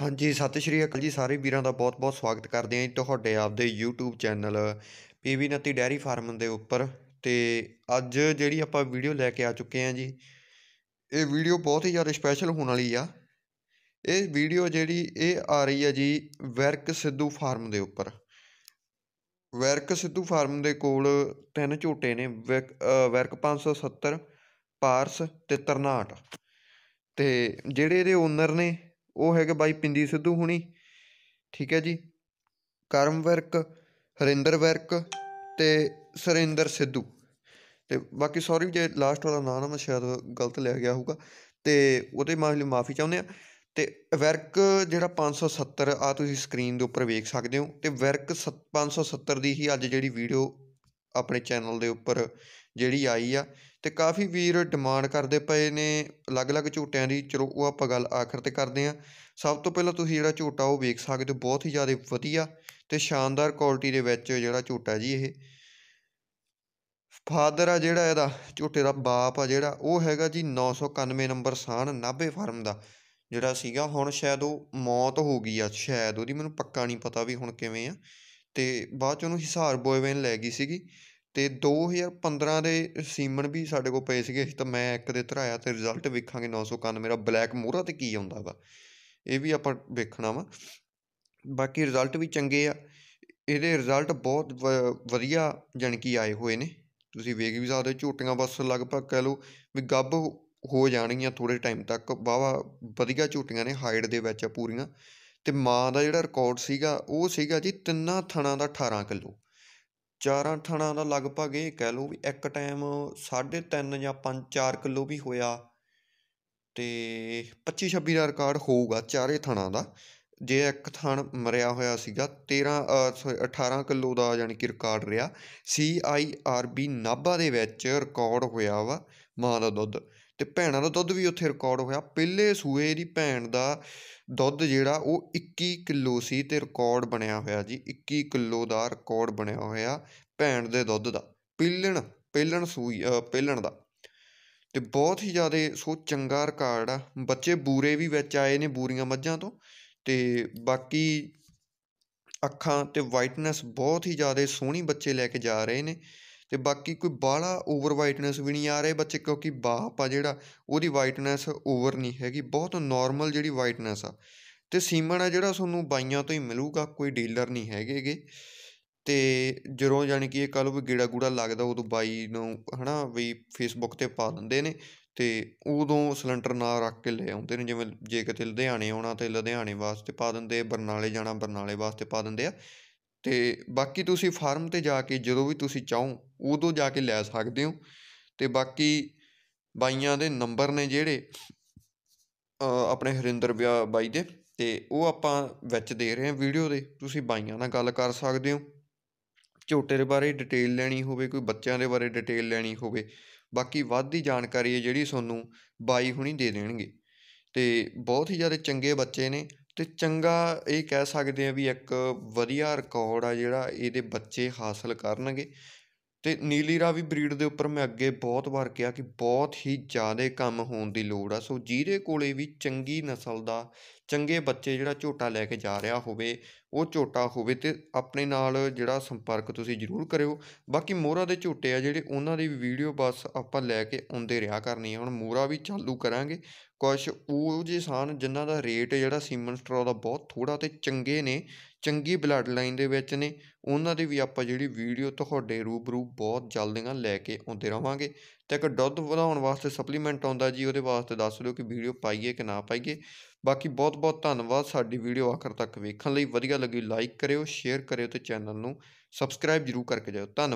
ਹਾਂਜੀ ਸਤਿ ਸ਼੍ਰੀ ਅਕਾਲ ਜੀ ਸਾਰੇ ਵੀਰਾਂ ਦਾ ਬਹੁਤ-ਬਹੁਤ ਸਵਾਗਤ ਕਰਦੇ ਹਾਂ ਜੀ ਤੁਹਾਡੇ ਆਪਦੇ YouTube channel PV Natti dairy farm ਦੇ ਉੱਪਰ ਤੇ ਅੱਜ ਜਿਹੜੀ ਆਪਾਂ ਵੀਡੀਓ ਲੈ ਕੇ ਆ ਚੁੱਕੇ ਹਾਂ ਜੀ ਇਹ ਵੀਡੀਓ ਬਹੁਤ ਹੀ ਜ਼ਿਆਦਾ ਸਪੈਸ਼ਲ ਹੋਣ ਵਾਲੀ ਆ। ਇਹ ਵੀਡੀਓ ਜਿਹੜੀ ਇਹ ਆ ਰਹੀ ਹੈ ਜੀ ਵੈਰਕ ਸਿੱਧੂ ਫਾਰਮ ਦੇ ਉੱਪਰ। ਵੈਰਕ ਸਿੱਧੂ ਫਾਰਮ ਦੇ ਕੋਲ ਤਿੰਨ ਝੋਟੇ ਨੇ ਵੈਰਕ ਅ, ਵਰਕ 570 ਪਾਰਸ ਤੇ ਤਰਨਾਟ। ਤੇ ਜਿਹੜੇ ਇਹਦੇ ਓਨਰ ਨੇ ਉਹ ਹੈਗੇ ਬਾਈ ਪਿੰਦੀ ਸਿੱਧੂ ਹੁਣੀ, ਠੀਕ ਹੈ ਜੀ। ਕਰਮ ਵਰਕ, ਹਰਿੰਦਰ ਵਰਕ ਤੇ ਸੁਰਿੰਦਰ ਸਿੱਧੂ। ਤੇ ਬਾਕੀ ਸੌਰੀ ਜੇ ਲਾਸਟ ਵਾਲਾ ਨਾਂ ਨਾ ਮੈਂ ਸ਼ਾਇਦ ਗਲਤ ਲਿਆ ਗਿਆ ਹੋਊਗਾ। ਤੇ ਉਹਦੇ ਮਾਫੀ ਮਾਫੀ ਚਾਹੁੰਦੇ ਆ ਤੇ ਵਰਕ ਜਿਹੜਾ 570 ਆ ਤੁਸੀਂ ਸਕਰੀਨ ਦੇ ਉੱਪਰ ਵੇਖ ਸਕਦੇ ਹੋ। ਤੇ ਵਰਕ 570 ਦੀ ਹੀ ਅੱਜ ਜਿਹੜੀ ਵੀਡੀਓ ਆਪਣੇ ਚੈਨਲ ਦੇ ਉੱਪਰ ਜਿਹੜੀ ਆਈ ਆ ਤੇ ਕਾਫੀ ਵੀਰ ਡਿਮਾਂਡ ਕਰਦੇ ਪਏ ਨੇ, ਅਲੱਗ-ਅਲੱਗ ਝੂਟਿਆਂ ਦੀ, ਚਲੋ ਉਹ ਆਪਾਂ ਗੱਲ ਆਖਰ ਤੇ ਕਰਦੇ ਆ ਸਭ ਤੋਂ ਪਹਿਲਾਂ ਤੁਸੀਂ ਜਿਹੜਾ ਝੂਟਾ ਉਹ ਵੇਖ ਸਕਦੇ ਹੋ, ਬਹੁਤ ਹੀ ਜ਼ਿਆਦਾ ਵਧੀਆ ਤੇ ਸ਼ਾਨਦਾਰ ਕੁਆਲਿਟੀ ਦੇ ਵਿੱਚ ਜਿਹੜਾ ਝੂਟਾ ਜੀ ਇਹ। ਫਾਦਰ ਆ ਜਿਹੜਾ ਇਹਦਾ, ਝੂਟੇ ਦਾ ਬਾਪ ਆ ਜਿਹੜਾ, ਉਹ ਹੈਗਾ ਜੀ 991 ਨੰਬਰ ਸਾਨ ਨਾਭੇ ਫਾਰਮ ਦਾ, ਜਿਹੜਾ ਸੀਗਾ, ਹੁਣ ਸ਼ਾਇਦ ਉਹ ਮੌਤ ਹੋ ਗਈ ਆ, ਸ਼ਾਇਦ ਉਹਦੀ ਮੈਨੂੰ ਪੱਕਾ ਨਹੀਂ ਪਤਾ ਵੀ ਹੁਣ ਕਿਵੇਂ ਆ। ਤੇ ਬਾਅਦ ਚ ਉਹਨੂੰ ਹਿਸਾਰ ਬੋਏਵੇਨ ਲੈ ਗਈ ਸੀਗੀ ਅਤੇ ਦੋ ਹਜ਼ਾਰ ਪੰਦਰਾਂ ਦੇ ਸੀਮਨ ਵੀ ਸਾਡੇ ਕੋਲ ਪਏ ਸੀਗੇ, ਅਸੀਂ ਤਾਂ ਮੈਂ ਇੱਕ ਦੇ ਧਰਾਇਆ ਅਤੇ ਰਿਜ਼ਲਟ ਵੇਖਾਂਗੇ 991 ਮੇਰਾ ਬਲੈਕ ਮੋਹਰਾ ਤੇ ਕੀ ਆਉਂਦਾ ਵਾ, ਇਹ ਵੀ ਆਪਾਂ ਵੇਖਣਾ ਵਾ। ਬਾਕੀ ਰਿਜ਼ਲਟ ਵੀ ਚੰਗੇ ਆ, ਇਹਦੇ ਰਿਜ਼ਲਟ ਬਹੁਤ ਵ- ਵਧੀਆ ਜਾਣੀ ਕਿ ਆਏ ਹੋਏ ਨੇ। ਤੁਸੀਂ ਵੇਖ ਵੀ ਸਕਦੇ ਹੋ, ਝੂਟੀਆਂ ਬਸ ਲਗਭਗ ਕਹਿ ਲਓ ਵੀ ਗੱਭ ਹੋ ਜਾਣਗੀਆਂ ਥੋੜੇ ਟਾਈਮ ਤੱਕ, ਵਾਹਵਾ ਵਧੀਆ ਝੂਟੀਆਂ ਨੇ ਹਾਈਟ ਦੇ ਵਿੱਚ ਆ ਪੂਰੀਆਂ। ਤੇ ਮਾਂ ਦਾ ਜਿਹੜਾ ਰਿਕਾਰਡ ਸੀਗਾ, ਉਹ ਸੀਗਾ ਜੀ ਤਿੰਨਾਂ ਥਣਾਂ ਦਾ 18 ਕਿਲੋ। ਚਾਰਾਂ ਥਣਾਂ ਦਾ ਲਗਭਗ ਇਹ ਕਹਿ ਲਓ ਵੀ ਇੱਕ ਟਾਈਮ 3.5 ਜਾਂ 5 4 ਕਿਲੋ ਵੀ ਹੋਇਆ ਅਤੇ ਪੱਚੀ ਛੱਬੀ ਦਾ ਰਿਕਾਰਡ ਹੋਊਗਾ ਚਾਰੇ ਥਣਾਂ ਦਾ। ਜੇ ਇੱਕ ਥਣ ਮਰਿਆ ਹੋਇਆ ਸੀਗਾ 13 ਅ, sorry, 18 ਕਿਲੋ ਦਾ ਯਾਨੀ ਕਿ ਰਿਕਾਰਡ ਰਿਹਾ। C I R B Nabha ਦੇ ਵਿੱਚ ਰਿਕਾਰਡ ਹੋਇਆ ਵਾ ਮਾਂ ਦਾ ਦੁੱਧ। ਅਤੇ ਭੈਣਾਂ ਦਾ ਦੁੱਧ ਵੀ ਉੱਥੇ ਰਿਕਾਰਡ ਹੋਇਆ। ਪਹਿਲੇ ਸੂਏ ਦੀ ਭੈਣ ਦਾ ਦੁੱਧ ਜਿਹੜਾ ਉਹ 21 ਕਿਲੋ ਸੀ ਅਤੇ ਰਿਕਾਰਡ ਬਣਿਆ ਹੋਇਆ ਜੀ। 21 ਕਿਲੋ ਦਾ ਰਿਕਾਰਡ ਬਣਿਆ ਹੋਇਆ ਭੈਣ ਦੇ ਦੁੱਧ ਦਾ। ਪਹਿਲਣ ਪਹਿਲਣ ਸੂਈ ਅ, ਪਹਿਲਣ ਦਾ। ਤੇ ਬਹੁਤ ਹੀ ਜ਼ਿਆਦਾ ਸੋ ਚੰਗਾ ਰਿਕਾਰਡ ਆ। ਬੱਚੇ ਬੂਰੇ ਵੀ ਵਿੱਚ ਆਏ ਨੇ ਬੂਰੀਆਂ ਮੱਝਾਂ ਤੋਂ। ਤੇ ਬਾਕੀ ਅੱਖਾਂ ਤੇ ਵਾਈਟਨੈਸ ਬਹੁਤ ਹੀ ਜ਼ਿਆਦਾ ਸੋਹਣੀ ਬੱਚੇ ਲੈ ਕੇ ਜਾ ਰਹੇ ਨੇ। ਅਤੇ ਬਾਕੀ ਕੋਈ ਬਾਹਲਾ ਓਵਰ ਵਾਈਟਨੈਸ ਵੀ ਨਹੀਂ ਆ ਰਹੇ ਬੱਚੇ, ਕਿਉਂਕਿ ਬਾਪ ਆ ਜਿਹੜਾ ਉਹਦੀ ਵਾਈਟਨੈਸ ਓਵਰ ਨਹੀਂ ਹੈਗੀ, ਬਹੁਤ ਨੋਰਮਲ ਜਿਹੜੀ ਵਾਈਟਨੈਸ ਆ। ਅਤੇ ਸੀਮਨ ਆ ਜਿਹੜਾ ਤੁਹਾਨੂੰ ਬਾਈਆਂ ਤੋਂ ਹੀ ਮਿਲੂਗਾ, ਕੋਈ ਡੀਲਰ ਨਹੀਂ ਹੈਗੇਗੇ ਤੇ ਜਦੋਂ ਯਾਨੀ ਕਿ ਇਹ ਕੱਲ ਵੀ ਗੇੜਾ ਗੂੜਾ ਲੱਗਦਾ, ਉਦੋਂ ਬਾਈ ਨੂੰ ਹਨਾ ਵੀ ਫੇਸਬੁੱਕ ਤੇ ਪਾ ਦਿੰਦੇ ਨੇ, ਤੇ ਉਦੋਂ ਸਿਲੰਡਰ ਨਾ ਰੱਖ ਕੇ ਲੈ ਆਉਂਦੇ ਨੇ, ਜਿਵੇਂ ਜੇ ਕਿਤੇ ਲੁਧਿਆਣੇ ਆਉਣਾ ਤੇ ਲੁਧਿਆਣੇ ਵਾਸਤੇ ਪਾ ਦਿੰਦੇ, ਬਰਨਾਲੇ ਜਾਣਾ ਬਰਨਾਲੇ ਵਾਸਤੇ ਪਾ ਦਿੰਦੇ ਆ। ਤੇ ਬਾਕੀ ਤੁਸੀਂ ਫਾਰਮ ਤੇ ਜਾ ਕੇ ਜਦੋਂ ਵੀ ਤੁਸੀਂ ਚਾਹੋ, ਉਦੋਂ ਜਾ ਕੇ ਲੈ ਸਕਦੇ ਹੋ। ਅਤੇ ਬਾਕੀ ਬਾਈਆਂ ਦੇ ਨੰਬਰ ਨੇ ਜਿਹੜੇ ਆਪਣੇ ਹਰਿੰਦਰ ਬਿਆ ਬਾਈ ਦੇ ਅਤੇ ਉਹ ਆਪਾਂ ਵਿੱਚ ਦੇ ਰਹੇ ਹਾਂ ਵੀਡੀਓ ਦੇ। ਤੁਸੀਂ ਬਾਈਆਂ ਨਾਲ ਗੱਲ ਕਰ ਸਕਦੇ ਹੋ। ਝੋਟੇ ਦੇ ਬਾਰੇ ਡਿਟੇਲ ਲੈਣੀ ਹੋਵੇ, ਕੋਈ ਬੱਚਿਆਂ ਦੇ ਬਾਰੇ ਡਿਟੇਲ ਲੈਣੀ ਹੋਵੇ, ਬਾਕੀ ਵੱਧ ਦੀ ਜਾਣਕਾਰੀ ਹੈ ਜਿਹੜੀ ਤੁਹਾਨੂੰ ਬਾਈ ਹੁਣੀ ਦੇ ਦੇਣਗੇ। ਤੇ ਬਹੁਤ ਹੀ ਜ਼ਿਆਦਾ ਚੰਗੇ ਬੱਚੇ ਨੇ। ਤੇ ਚੰਗਾ ਇਹ ਕਹਿ ਸਕਦੇ ਹਾਂ ਵੀ ਇੱਕ ਵਧੀਆ ਰਿਕਾਰਡ ਆ ਜਿਹੜਾ ਇਹਦੇ ਬੱਚੇ ਹਾਸਲ ਕਰਨਗੇ। ਅਤੇ ਨੀਲੀ ਰਾਵੀ ਬਰੀਡ ਦੇ ਉੱਪਰ ਮੈਂ ਅੱਗੇ ਬਹੁਤ ਵਾਰ ਕਿਹਾ ਕਿ ਬਹੁਤ ਹੀ ਜ਼ਿਆਦਾ ਕੰਮ ਹੋਣ ਦੀ ਲੋੜ ਆ। ਸੋ ਜਿਹਦੇ ਕੋਲ ਵੀ ਚੰਗੀ ਨਸਲ ਦਾ ਚੰਗੇ ਬੱਚੇ ਜਿਹੜਾ ਝੋਟਾ ਲੈ ਕੇ ਜਾ ਰਿਹਾ ਹੋਵੇ, ਉਹ ਝੋਟਾ ਹੋਵੇ ਤੇ ਆਪਣੇ ਨਾਲ ਜਿਹੜਾ ਸੰਪਰਕ ਤੁਸੀਂ ਜ਼ਰੂਰ ਕਰਿਓ। ਬਾਕੀ ਮੋਹਰਾ ਦੇ ਝੋਟੇ ਆ ਜਿਹੜੇ, ਉਹਨਾਂ ਦੀ ਵੀਡੀਓ ਬਸ ਆਪਾਂ ਲੈ ਕੇ ਆਉਂਦੇ ਰਿਹਾ ਕਰਨੀ ਆ। ਹੁਣ ਮੋਹਰਾ ਵੀ ਚਾਲੂ ਕਰਾਂਗੇ। ਕੁਛ ਉਹ ਜਿਹੇ ਸਨ ਜਿਨ੍ਹਾਂ ਦਾ ਰੇਟ ਜਿਹੜਾ ਸੀਮਨ ਸਟਰੋ ਦਾ ਬਹੁਤ ਥੋੜਾ ਤੇ ਚੰਗੇ ਨੇ, ਚੰਗੀ ਬਲੱਡ ਲਾਈਨ ਦੇ ਵਿੱਚ ਨੇ, ਉਹਨਾਂ ਦੀ ਵੀ ਆਪਾਂ ਜਿਹੜੀ ਵੀਡੀਓ ਤੁਹਾਡੇ ਰੂਬਰੂ ਬਹੁਤ ਜਲਦੀਆਂ ਲੈ ਕੇ ਆਉਂਦੇ ਰਵਾਂਗੇ। ਤੇ ਇੱਕ ਦੁੱਧ ਵਧਾਉਣ ਵਾਸਤੇ ਸਪਲੀਮੈਂਟ ਆਉਂਦਾ ਜੀ, ਉਹਦੇ ਵਾਸਤੇ ਦੱਸ ਦਿਓ ਕਿ ਵੀਡੀਓ ਪਾਈਏ ਕਿ ਨਾ ਪਾਈਏ। ਬਾਕੀ ਬਹੁਤ ਬਹੁਤ ਧੰਨਵਾਦ ਸਾਡੀ ਵੀਡੀਓ ਆਖਰ ਤੱਕ ਵੇਖਣ ਲਈ। ਵਧੀਆ ਲੱਗੀ ਲਾਈਕ ਕਰਿਓ ਸ਼ੇਅਰ ਕਰਿਓ ਤੇ ਚੈਨਲ ਨੂੰ ਸਬਸਕ੍ਰਾਈਬ ਜਰੂਰ ਕਰਕੇ ਜਾਇਓ। ਧੰਨਵਾਦ।